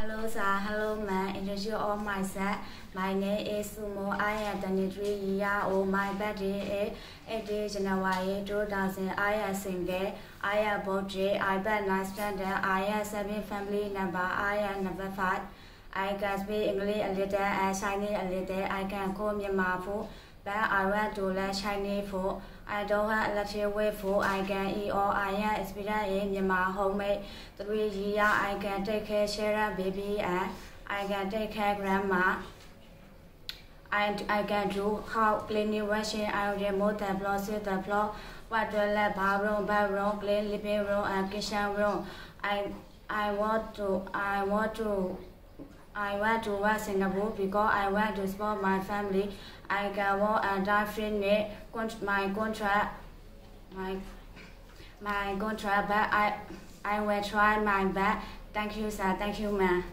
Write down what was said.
Hello sir, hello man. Introduce all myself. My name is Su Moe. I am 23 year old. My birthday is 8 January 2000. I am single. I am birthday. I bet nine standard. I am seven family number. I am number five. I can speak English a little and Chinese a little. I can cook Myanmar food, but I want to learn Chinese food. I don't electric way food. I can eat all I am experience in Myanmar homemade. Three years I can take care children, baby, and I can take care grandma. I, I can do how cleaning, washing, I remove the floor, sweep the floor, wipe toilet, bathroom, bedroom, clean living room and kitchen room. I I want to I want to I went to work Singapore because I want to support my family. I can work and I finish my contract my my contract but I I will try my best. Thank you sir, thank you ma'am.